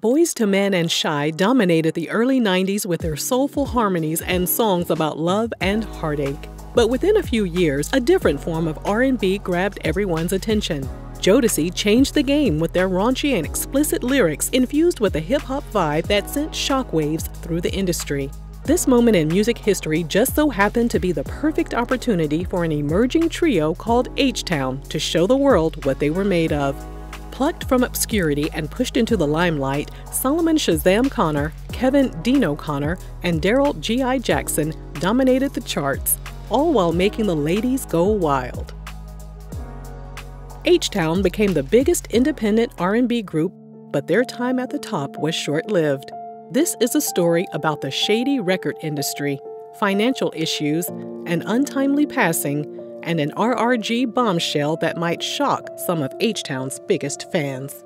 Boyz II Men and Shai dominated the early 90s with their soulful harmonies and songs about love and heartache. But within a few years, a different form of R&B grabbed everyone's attention. Jodeci changed the game with their raunchy and explicit lyrics infused with a hip-hop vibe that sent shockwaves through the industry. This moment in music history just so happened to be the perfect opportunity for an emerging trio called H-Town to show the world what they were made of. Plucked from obscurity and pushed into the limelight, Solomon Shazam Conner, Keven Dino Conner, and Darryl G.I. Jackson dominated the charts, all while making the ladies go wild. H-Town became the biggest independent R&B group, but their time at the top was short-lived. This is a story about the shady record industry, financial issues, and untimely passing, and an RRG bombshell that might shock some of H Town's biggest fans.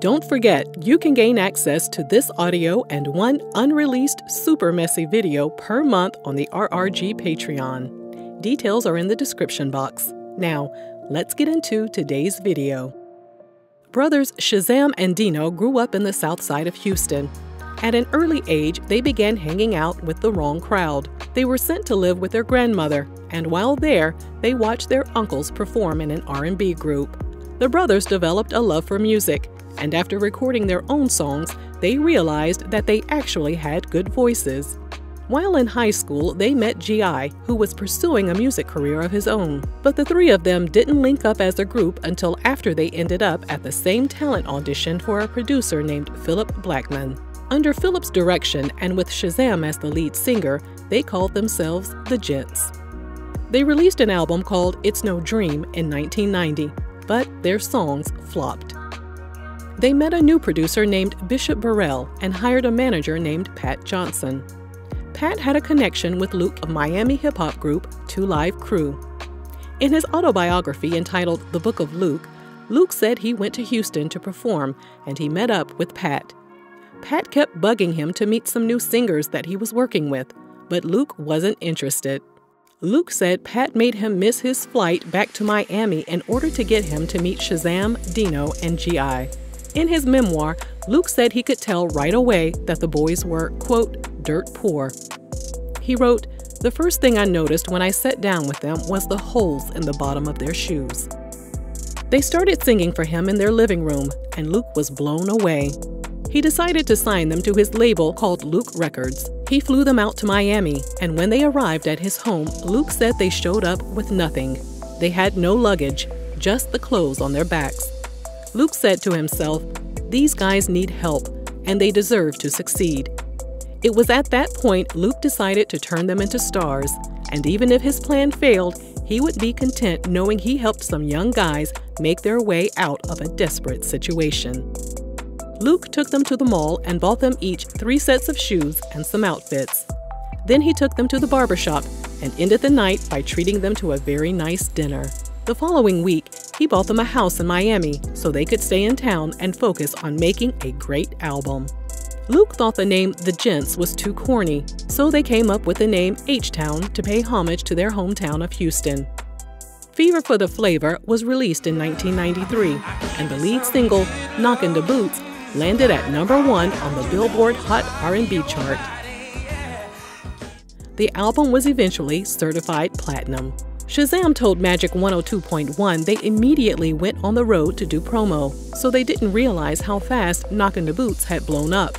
Don't forget, you can gain access to this audio and one unreleased super messy video per month on the RRG Patreon. Details are in the description box. Now, let's get into today's video. Brothers Shazam and Dino grew up in the south side of Houston. At an early age, they began hanging out with the wrong crowd. They were sent to live with their grandmother, and while there, they watched their uncles perform in an R&B group. The brothers developed a love for music, and after recording their own songs, they realized that they actually had good voices. While in high school, they met G.I., who was pursuing a music career of his own. But the three of them didn't link up as a group until after they ended up at the same talent audition for a producer named Philip Blackman. Under Philip's direction and with Shazam as the lead singer, they called themselves the Gents. They released an album called It's No Dream in 1990, but their songs flopped. They met a new producer named Bishop Burrell and hired a manager named Pat Johnson. Pat had a connection with Luke of Miami hip hop group 2 Live Crew. In his autobiography entitled The Book of Luke, Luke said he went to Houston to perform and he met up with Pat. Pat kept bugging him to meet some new singers that he was working with, but Luke wasn't interested. Luke said Pat made him miss his flight back to Miami in order to get him to meet Shazam, Dino, and G.I. In his memoir, Luke said he could tell right away that the boys were, quote, dirt poor. He wrote, The first thing I noticed when I sat down with them was the holes in the bottom of their shoes. They started singing for him in their living room, and Luke was blown away. He decided to sign them to his label called Luke Records. He flew them out to Miami, and when they arrived at his home, Luke said they showed up with nothing. They had no luggage, just the clothes on their backs. Luke said to himself, These guys need help, and they deserve to succeed. It was at that point Luke decided to turn them into stars, and even if his plan failed, he would be content knowing he helped some young guys make their way out of a desperate situation. Luke took them to the mall and bought them each three sets of shoes and some outfits. Then he took them to the barbershop and ended the night by treating them to a very nice dinner. The following week, he bought them a house in Miami so they could stay in town and focus on making a great album. Luke thought the name The Gents was too corny, so they came up with the name H Town to pay homage to their hometown of Houston. Fever for the Flavor was released in 1993, and the lead single, Knockin' the Boots, landed at number one on the Billboard Hot R&B chart. The album was eventually certified platinum. Shazam told Majic 102.1 they immediately went on the road to do promo, so they didn't realize how fast Knockin' the Boots had blown up.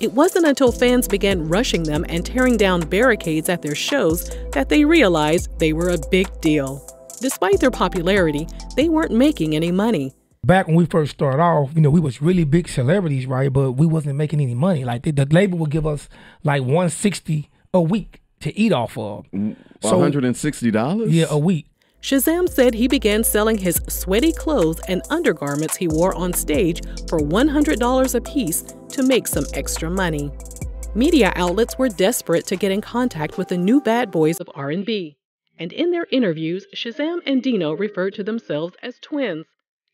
It wasn't until fans began rushing them and tearing down barricades at their shows that they realized they were a big deal. Despite their popularity, they weren't making any money back when we first started off, you know, we was really big celebrities, right? But we wasn't making any money. Like the, the label would give us like one sixty a week to eat off of. Mm, one hundred and sixty dollars. Yeah, a week. Shazam said he began selling his sweaty clothes and undergarments he wore on stage for $100 a piece to make some extra money. Media outlets were desperate to get in contact with the new bad boys of R&B. And in their interviews, Shazam and Dino referred to themselves as twins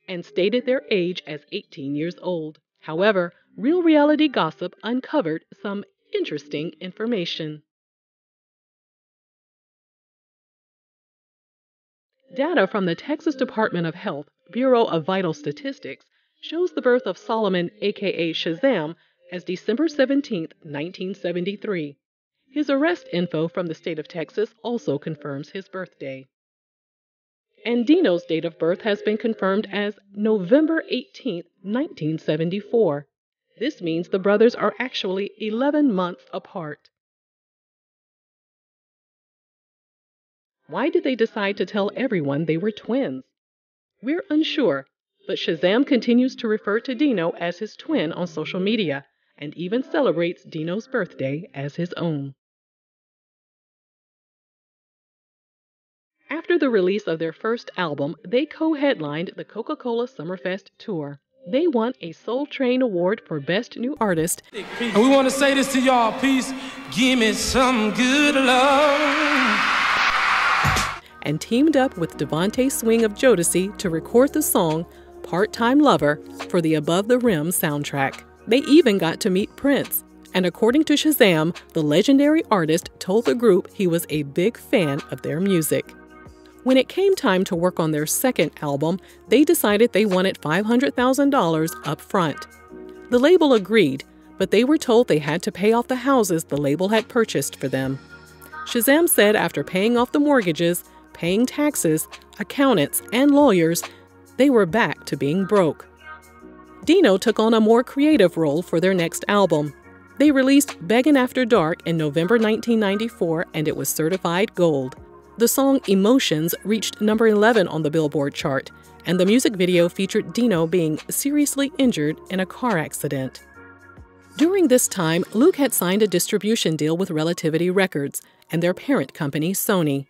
and stated their age as 18 years old. However, Real Reality Gossip uncovered some interesting information. Data from the Texas Department of Health Bureau of Vital Statistics shows the birth of Solomon, aka Shazam, as December 17, 1973. His arrest info from the state of Texas also confirms his birthday. And Dino's date of birth has been confirmed as November 18, 1974. This means the brothers are actually 11 months apart. Why did they decide to tell everyone they were twins? We're unsure, but Shazam continues to refer to Dino as his twin on social media and even celebrates Dino's birthday as his own. After the release of their first album, they co headlined the Coca Cola Summerfest tour. They won a Soul Train Award for Best New Artist. And we want to say this to y'all, peace. Give me some good love. And teamed up with DeVante Swing of Jodeci to record the song Part Time Lover for the Above the Rim soundtrack. They even got to meet Prince. And according to Shazam, the legendary artist told the group he was a big fan of their music. When it came time to work on their second album, they decided they wanted $500,000 up front. The label agreed, but they were told they had to pay off the houses the label had purchased for them. Shazam said after paying off the mortgages, paying taxes, accountants, and lawyers, they were back to being broke. Dino took on a more creative role for their next album. They released Beggin' After Dark in November 1994 and it was certified gold. The song Emotions reached number 11 on the Billboard chart, and the music video featured Dino being seriously injured in a car accident. During this time, Luke had signed a distribution deal with Relativity Records and their parent company, Sony.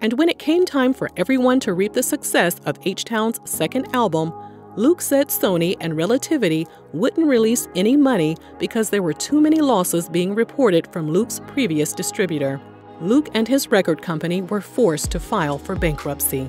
And when it came time for everyone to reap the success of H Town's second album, Luke said Sony and Relativity wouldn't release any money because there were too many losses being reported from Luke's previous distributor. Luke and his record company were forced to file for bankruptcy.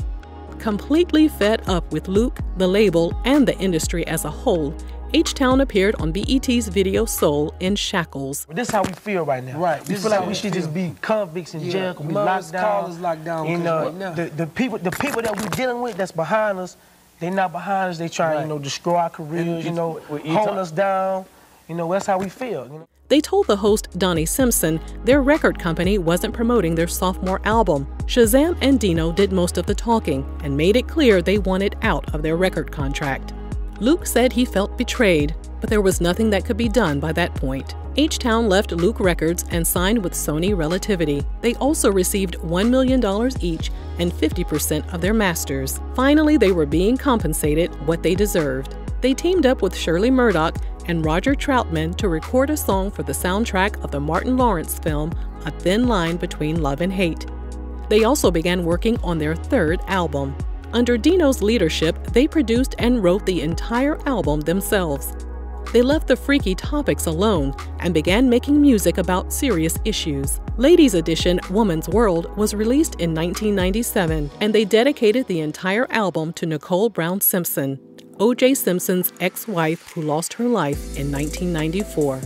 Completely fed up with Luke, the label, and the industry as a whole, H Town appeared on BET's video Soul in Shackles. This is how we feel right now. Right. We This feel like we we should feel. just be convicts in Yeah, jail, cause we Murderers, locked down. callers locked down, And 'cause uh, right now- the, the people, the people that we're dealing with, that's behind us, they're not behind us. They trying, Right. you know, destroy our careers. And You know, it's- hold us down. You know, that's how we feel. You know? They told the host Donnie Simpson their record company wasn't promoting their sophomore album. Shazam and Dino did most of the talking and made it clear they wanted out of their record contract. Luke said he felt betrayed, but there was nothing that could be done by that point. H Town left Luke Records and signed with Sony Relativity. They also received $1 million each and 50% of their masters. Finally, they were being compensated what they deserved. They teamed up with Shirley Murdock and Roger Troutman to record a song for the soundtrack of the Martin Lawrence film A Thin Line Between Love and Hate. They also began working on their third album. Under Dino's leadership, they produced and wrote the entire album themselves. They left the freaky topics alone and began making music about serious issues. Ladies Edition Woman's World was released in 1997, and they dedicated the entire album to Nicole Brown Simpson, O.J. Simpson's ex wife who lost her life in 1994.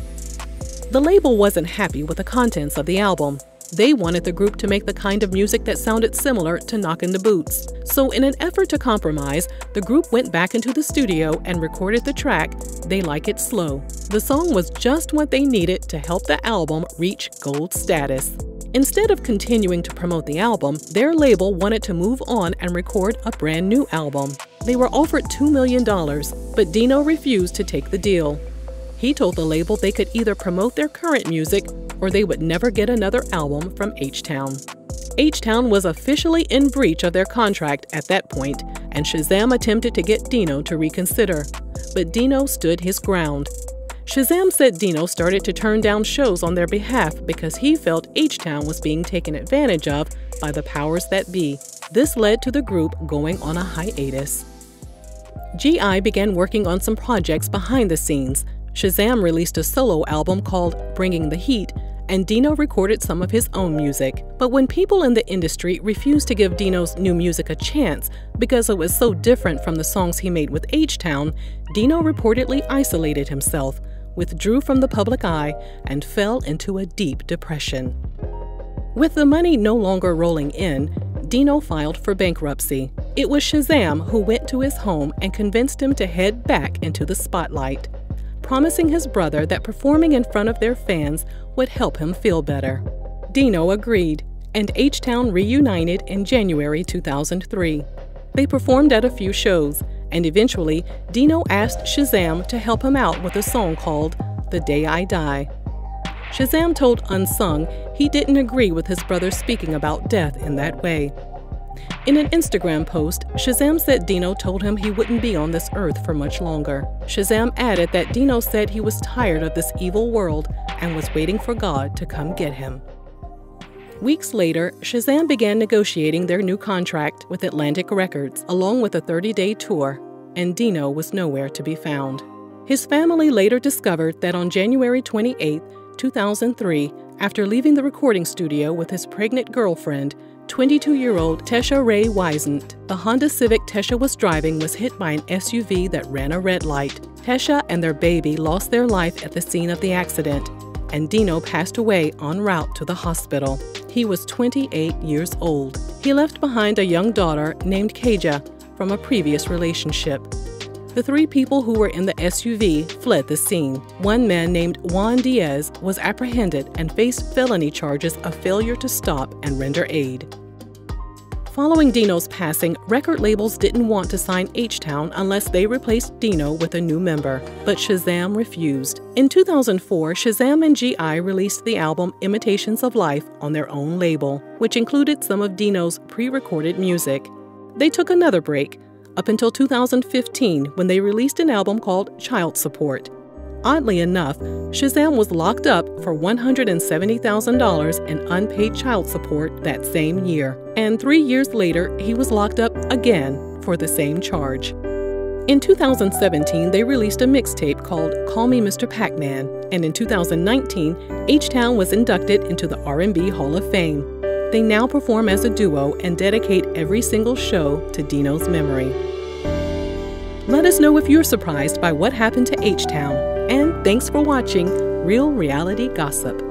The label wasn't happy with the contents of the album. They wanted the group to make the kind of music that sounded similar to Knockin' the Boots. So, in an effort to compromise, the group went back into the studio and recorded the track They Like It Slow. The song was just what they needed to help the album reach gold status. Instead of continuing to promote the album, their label wanted to move on and record a brand new album. They were offered $2 million, but Dino refused to take the deal. He told the label they could either promote their current music or they would never get another album from H Town. H Town was officially in breach of their contract at that point, and Shazam attempted to get Dino to reconsider. But Dino stood his ground. Shazam said Dino started to turn down shows on their behalf because he felt H Town was being taken advantage of by the powers that be. This led to the group going on a hiatus. GI began working on some projects behind the scenes. Shazam released a solo album called Bringing the Heat, and Dino recorded some of his own music. But when people in the industry refused to give Dino's new music a chance because it was so different from the songs he made with H Town, Dino reportedly isolated himself, withdrew from the public eye, and fell into a deep depression. With the money no longer rolling in, Dino filed for bankruptcy. It was Shazam who went to his home and convinced him to head back into the spotlight, promising his brother that performing in front of their fans would help him feel better. Dino agreed, and H Town reunited in January 2003. They performed at a few shows, and eventually, Dino asked Shazam to help him out with a song called The Day I Die. Shazam told Unsung he didn't agree with his brother speaking about death in that way. In an Instagram post, Shazam said Dino told him he wouldn't be on this earth for much longer. Shazam added that Dino said he was tired of this evil world and was waiting for God to come get him. Weeks later, Shazam began negotiating their new contract with Atlantic Records, along with a 30 day tour, and Dino was nowhere to be found. His family later discovered that on January 28, 2003, after leaving the recording studio with his pregnant girlfriend, 22 year old Tesha Ray Wisent, the Honda Civic Tesha was driving was hit by an SUV that ran a red light. Tesha and their baby lost their life at the scene of the accident, and Dino passed away en route to the hospital. He was 28 years old. He left behind a young daughter named Kaja from a previous relationship. The three people who were in the SUV fled the scene. One man named Juan Diaz was apprehended and faced felony charges of failure to stop and render aid. Following Dino's passing, record labels didn't want to sign H Town unless they replaced Dino with a new member, but Shazam refused. In 2004, Shazam and GI released the album Imitations of Life on their own label, which included some of Dino's pre recorded music. They took another break, up until 2015 when they released an album called Child Support. Oddly enough, Shazam was locked up for $170,000 in unpaid child support that same year, and three years later, he was locked up again for the same charge. In 2017, they released a mixtape called Call Me Mr. Pac-Man, and in 2019, H-Town was inducted into the R&B Hall of Fame. They now perform as a duo and dedicate every single show to Dino's memory. Let us know if you're surprised by what happened to H Town. And thanks for watching Real Reality Gossip.